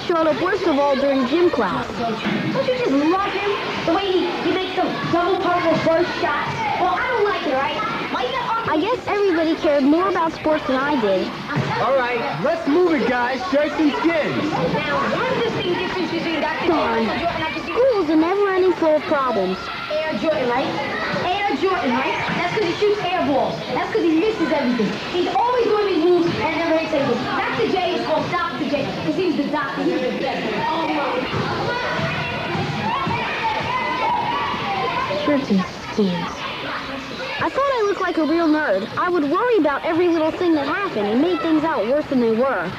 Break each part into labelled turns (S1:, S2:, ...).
S1: wimpiness showed up worst of all during gym class.
S2: Don't you just love him? The way he, he makes them double purple burst shots. Well, I don't like it, right? Why you got
S1: I guess everybody cared more about sports than I did.
S3: All right, let's move it, guys. Shirts and skins.
S2: Now, what is the difference between Dr.
S1: Darn.
S2: Jordan and I
S1: School is a never-ending flow of problems.
S2: Air Jordan, right? Air Jordan, right? That's because he shoots air balls. That's because he misses everything. He's always doing these moves and never hits anything. Dr. J is called Dr. J because he's the doctor. He's the best. Oh, my.
S1: Shirts and skins. I thought I looked like a real nerd. I would worry about every little thing that happened and made things out worse than they were.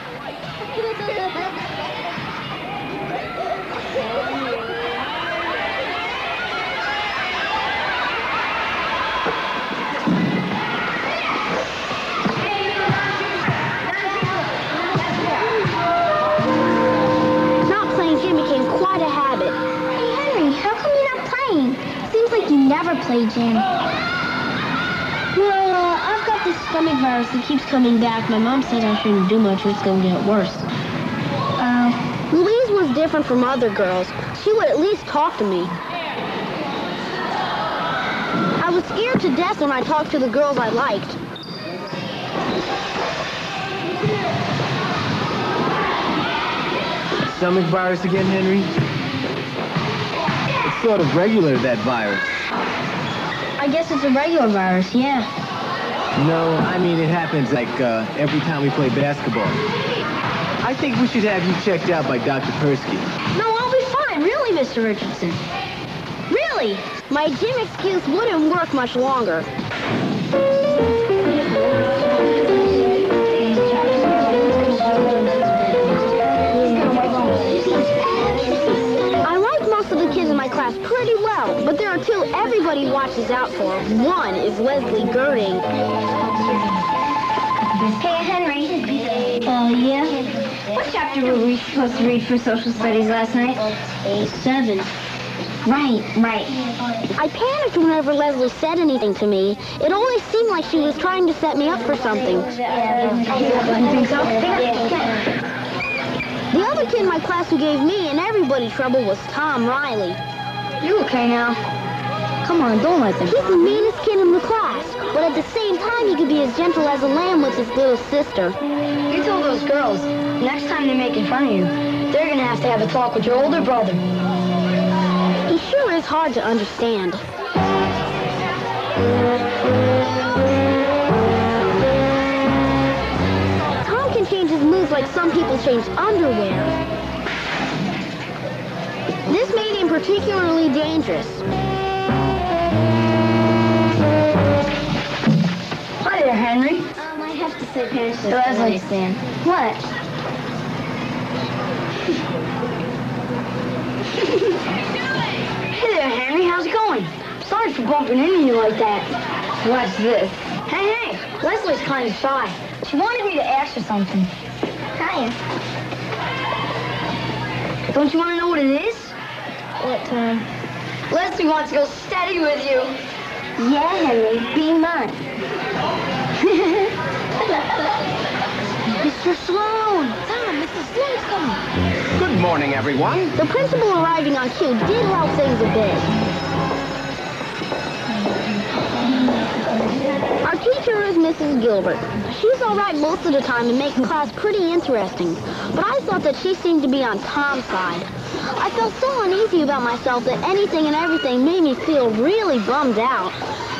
S1: Quite a habit.
S4: Hey, Henry, how come you're not playing? Seems like you never play gym.
S1: Well, uh, I've got this stomach virus that keeps coming back. My mom said I shouldn't do much or it's going to get worse.
S4: Oh.
S1: Louise was different from other girls. She would at least talk to me. I was scared to death when I talked to the girls I liked.
S3: Stomach virus again, Henry? It's sort of regular, that virus.
S1: I guess it's a regular virus, yeah.
S3: No, I mean, it happens like uh, every time we play basketball. I think we should have you checked out by Dr. Persky.
S1: No, I'll be fine, really, Mr. Richardson. Really? My gym excuse wouldn't work much longer. Everybody watches out for. One is Leslie Girding.
S4: Hey, Henry.
S1: Oh, yeah?
S4: What chapter were we supposed to read for social studies last night?
S1: Seven.
S4: Right, right.
S1: I panicked whenever Leslie said anything to me. It always seemed like she was trying to set me up for something.
S4: You think so?
S1: The other kid in my class who gave me and everybody trouble was Tom Riley.
S4: You okay now? Come on, don't let them.
S1: He's the meanest kid in the class, but at the same time he could be as gentle as a lamb with his little sister.
S4: You tell those girls, next time they're making fun of you, they're gonna have to have a talk with your older brother.
S1: He sure is hard to understand. Tom can change his moods like some people change underwear. This made him particularly dangerous.
S4: Henry.
S1: Um, I have to say parents
S4: Leslie. What? Hey there, Henry. How's it going? Sorry for bumping into you like that. What's this? Hey, hey. Leslie's kind of shy. She wanted me to ask her something. Hiya. Don't you want to know what it is?
S1: What time?
S4: Leslie wants to go steady with you.
S1: Yeah, Henry, be mine. Mr. Sloan! Tom, Mr. Sloan's coming.
S3: Good morning, everyone.
S1: The principal arriving on cue did help things a bit. Our teacher is Mrs. Gilbert. She's all right most of the time and makes class pretty interesting, but I thought that she seemed to be on Tom's side. I felt so uneasy about myself that anything and everything made me feel really bummed out.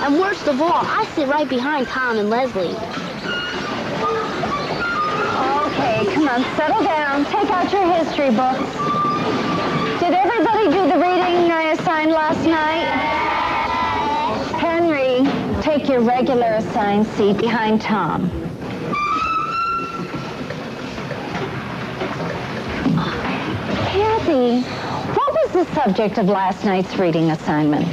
S1: And worst of all, I sit right behind Tom and Leslie.
S5: On, settle down. Take out your history books. Did everybody do the reading I assigned last night? Henry, take your regular assigned seat behind Tom. Kathy, what was the subject of last night's reading assignment?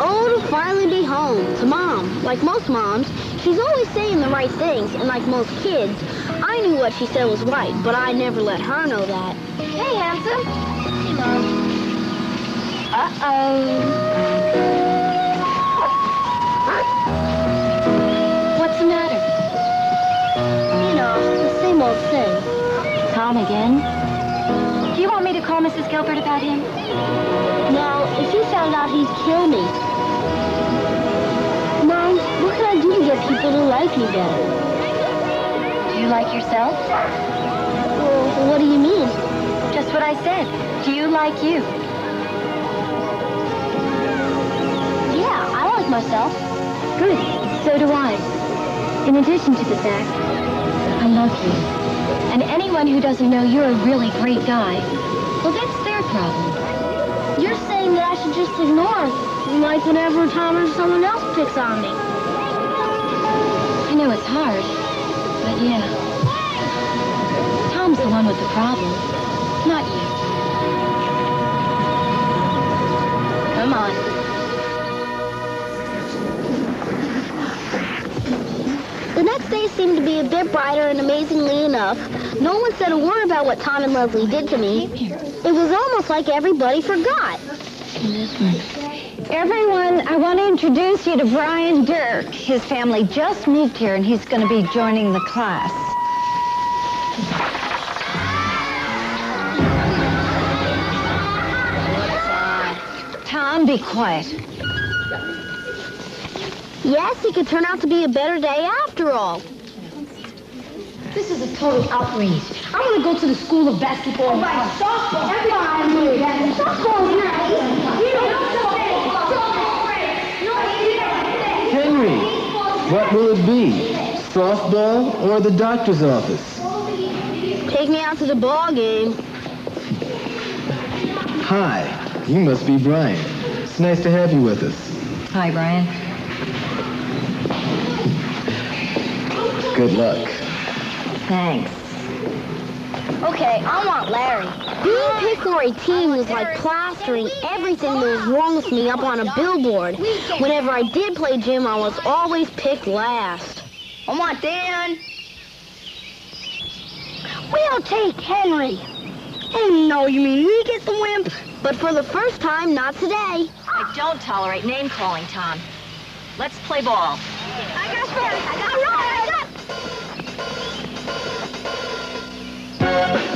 S1: Oh, to finally be home to Mom. Like most moms, she's always saying the right things, and like most kids, I knew what she said was right, but I never let her know that.
S4: Hey, handsome.
S1: Hey, Mom.
S4: Uh-oh. What's the matter?
S1: You know, the same old thing.
S4: Tom again? Do you want me to call Mrs. Gilbert about him?
S1: No, if he found out, he'd kill me. What can I do to get people to like me better?
S4: Do you like yourself?
S1: Well, what do you mean?
S4: Just what I said. Do you like you?
S1: Yeah, I like myself.
S4: Good. So do I. In addition to the fact, I love you. And anyone who doesn't know you're a really great guy, well, that's their problem.
S1: You're saying that I should just ignore like whenever Tom or someone else picks on me.
S4: I know it's hard, but yeah. Tom's the one with the problem, not you.
S1: Come on. The next day seemed to be a bit brighter, and amazingly enough, no one said a word about what Tom and Leslie did to me. It was almost like everybody forgot.
S5: Everyone, I want to introduce you to Brian Dirk. His family just moved here, and he's going to be joining the class. Tom, be quiet.
S1: Yes, it could turn out to be a better day after all.
S2: This is a total outrage. I'm gonna go to the school of basketball. Oh, right, softball. Everybody. Softball nice. You know, softball.
S3: Henry, what will it be? Softball or the doctor's office?
S1: Take me out to the ball game.
S3: Hi, you must be Brian. It's nice to have you with us.
S4: Hi, Brian.
S3: Good luck.
S4: Thanks.
S1: Okay, I want Larry. Being picked for a team was like plastering everything that was wrong with me up on a billboard. Whenever I did play gym, I was always picked last. I want Dan. We'll take Henry. Oh, no, you mean we get the wimp? But for the first time, not today.
S4: I don't tolerate name calling, Tom. Let's play ball.
S1: I got Barry. I got Ryan.
S2: Come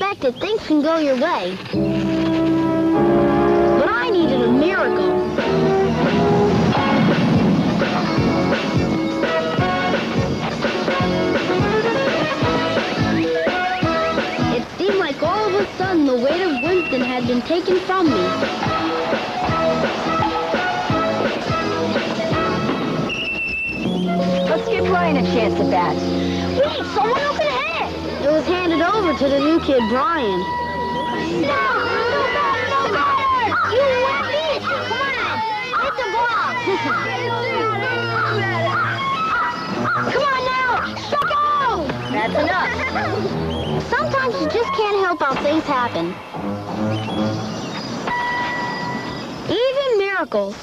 S1: expect things can go your way. But I needed a miracle. It seemed like all of a sudden the weight of Winston had been taken from me.
S4: Let's give Brian a chance at that.
S1: Wait, someone open! It was handed over to the new kid, Brian. Matter! You! Come on! Hit the! Come on now! Suck
S4: That's enough.
S1: Sometimes you just can't help how things happen. Even miracles.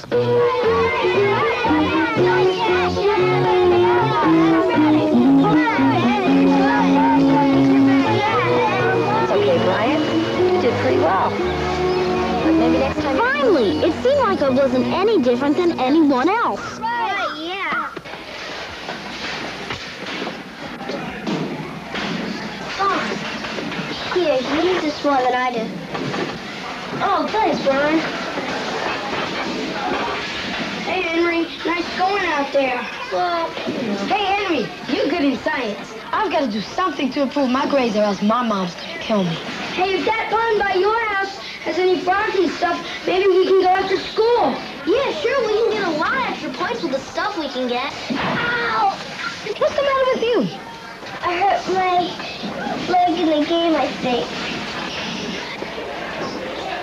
S1: But wasn't any different than anyone else.
S5: Right, yeah.
S1: Oh, here, use this one that I did. Oh, thanks, Brian. Hey, Henry, nice going out there.
S2: Well, hey, Henry, you're good in science. I've got to do something to improve my grades or else my mom's going to kill me.
S1: Hey, if that pond by your house has any and stuff, maybe we can go after school. Yeah, sure, we can get a lot of extra points with the stuff we can get. Ow!
S2: What's the matter with you?
S1: I hurt my leg in the game, I think.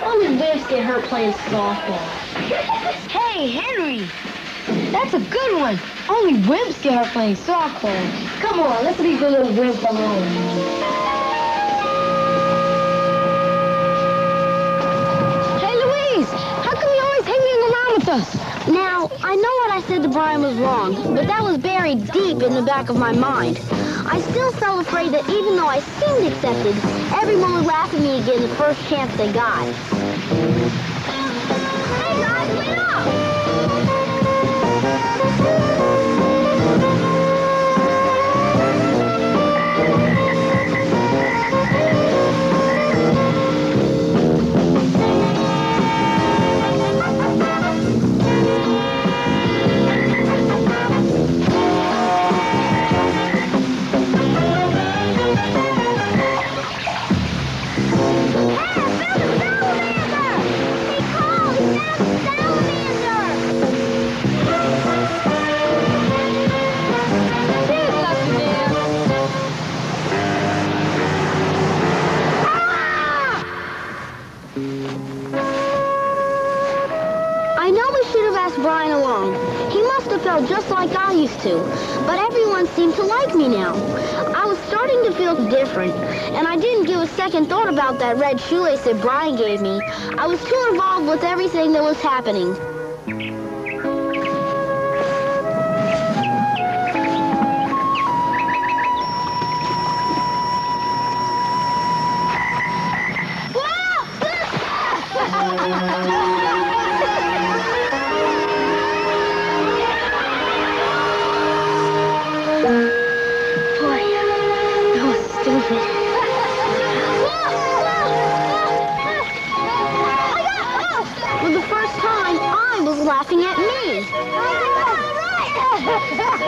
S1: Only wimps get hurt playing softball.
S2: Hey, Henry, that's a good one. Only wimps get hurt playing softball. Come on, let's leave the little wimp alone. With us?
S1: Now, I know what I said to Brian was wrong, but that was buried deep in the back of my mind. I still felt afraid that even though I seemed accepted, everyone would laugh at me again the first chance they got. Hey guys, wait up! Just like I used to. But everyone seemed to like me now. I was starting to feel different, and I didn't give a second thought about that red shoelace that Brian gave me. I was too involved with everything that was happening.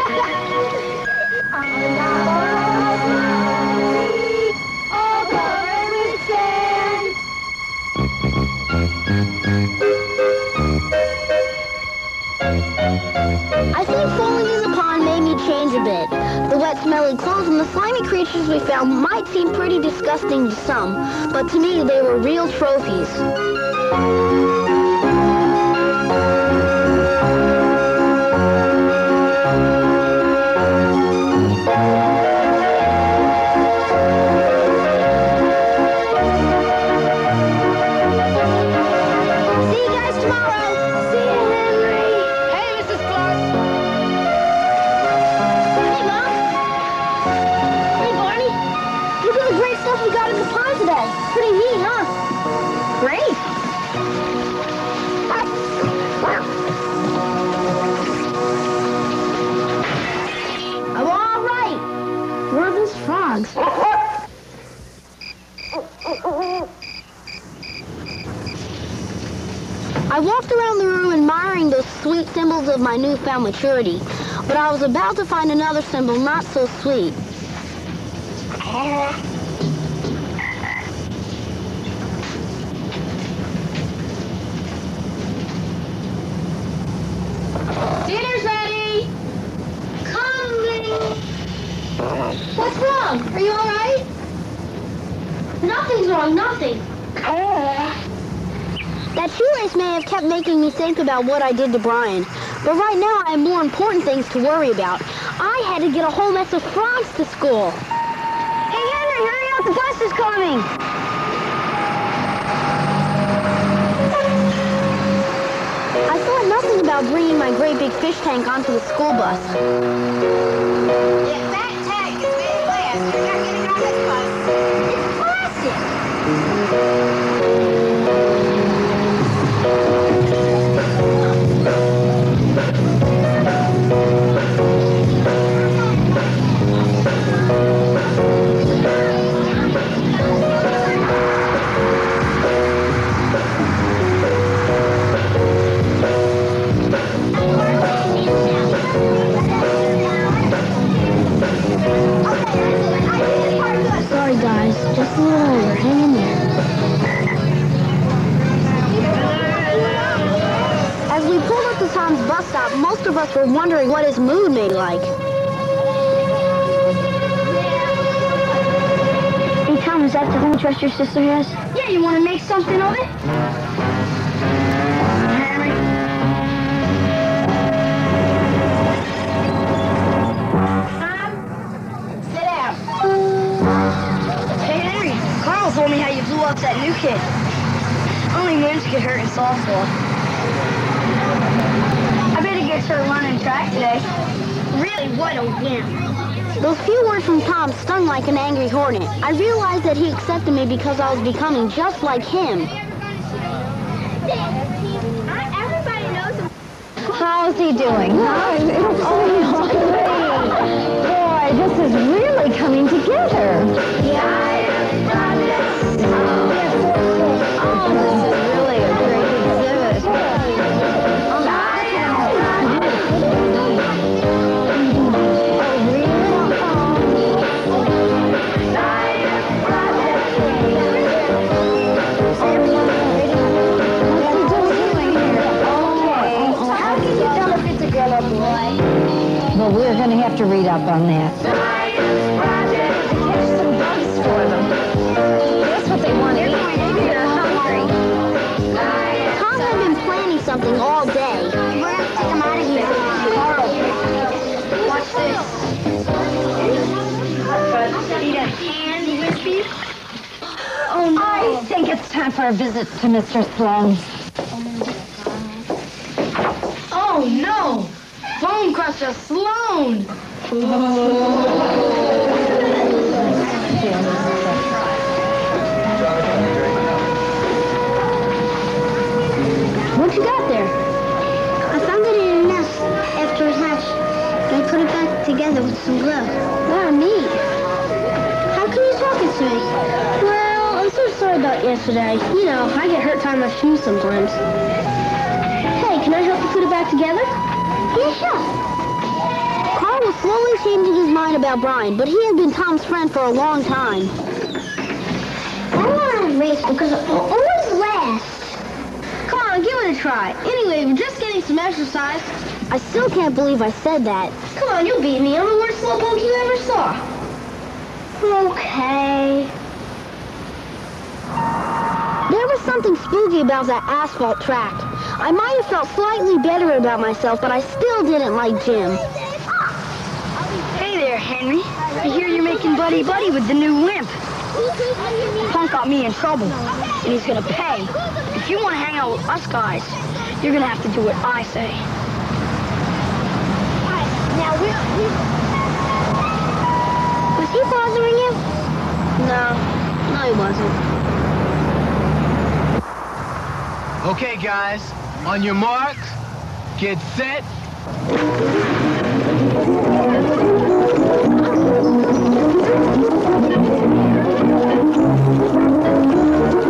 S1: I think falling in the pond made me change a bit. The wet, smelly clothes and the slimy creatures we found might seem pretty disgusting to some, but to me they were real trophies. Maturity, but I was about to find another symbol not so sweet.
S2: Dinner's ready.
S1: Coming!
S2: What's wrong? Are you all right?
S1: Nothing's wrong, nothing. That shoelace may have kept making me think about what I did to Brian, but right now I have more important things to worry about. I had to get a whole mess of frogs to school. Hey, Henry, hurry up, the bus is coming. I thought nothing about bringing my great big fish tank onto the school bus.
S5: If that tank is made of glass, you're not getting on this bus.
S1: It's plastic.
S5: Your sister has?
S2: Yeah, you want to make something of it? Told me how you blew up that new kid. Only wimps get hurt in softball. I bet he gets her running track today. Really, what a wimp.
S1: Those few words from Tom stung like an angry hornet. I realized that he accepted me because I was becoming just like him.
S5: How's he doing? Oh, Boy, this is really coming together. To have to read up on that. Catch some bugs for them. That's what they want to eat. They're hungry.
S1: Tom had been planning something all day.
S2: We're gonna take him out of here. Carl, watch this. See that hand wispy? Oh no.
S5: I think it's time for a visit to Mr. Sloan.
S2: Oh no! Bone Crusher Sloan!
S1: What you got there? I found it in a nest after it hatched. And I put it back together with some glue. Wow, neat. How come you're talking to me? Well, I'm so sorry about yesterday. You know, I get hurt tying my shoes sometimes. Hey, can I help you put it back together? Yeah, sure. Slowly changing his mind about Brian, but he had been Tom's friend for a long time. I want to race because I always last. Come on, give it a try. Anyway, we're just getting some exercise. I still can't believe I said that. Come on, you'll beat me. I'm the worst slowpoke you ever saw. Okay. There was something spooky about that asphalt track. I might have felt slightly better about myself, but I still didn't like gym.
S2: Hey there, Henry. I hear you're making buddy-buddy with the new wimp. Punk got me in trouble, and he's gonna pay. If you want to hang out with us guys, you're gonna have to do what I say.
S1: Now, we. was he bothering you? No, no, he wasn't.
S3: Okay, guys, on your marks, get set.
S1: Thank you.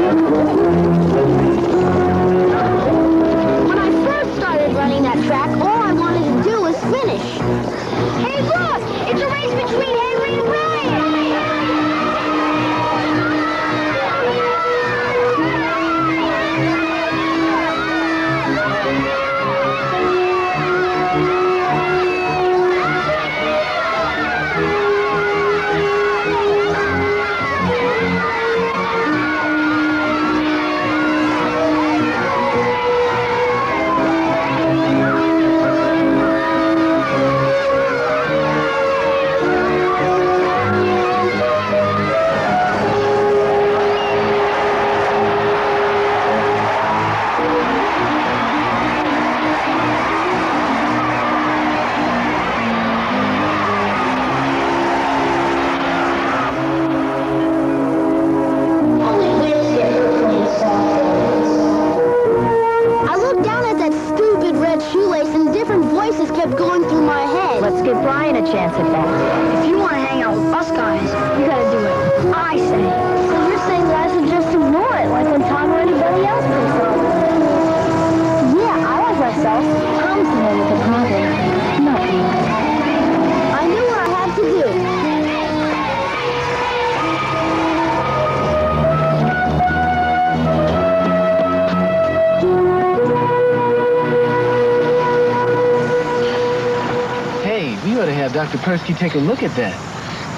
S3: Dr. Persky take a look at that.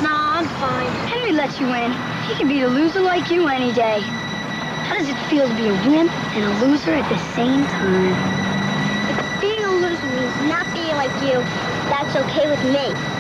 S1: Nah, I'm fine. Henry lets you in. He can beat a loser like you any day. How does it feel to be a wimp and a loser at the same time? If being a loser means not being like you, that's okay with me.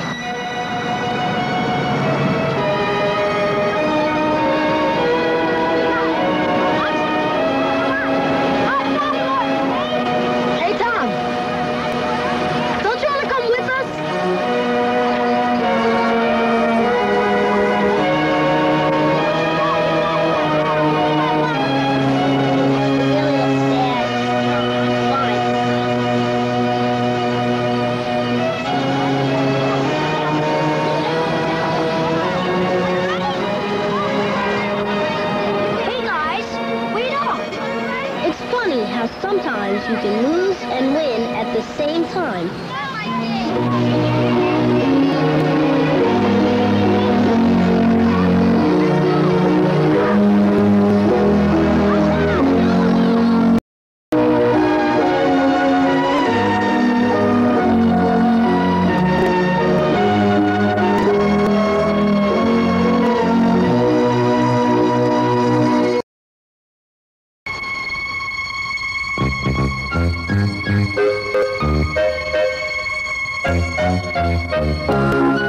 S1: Música